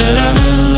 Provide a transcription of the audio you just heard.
da da da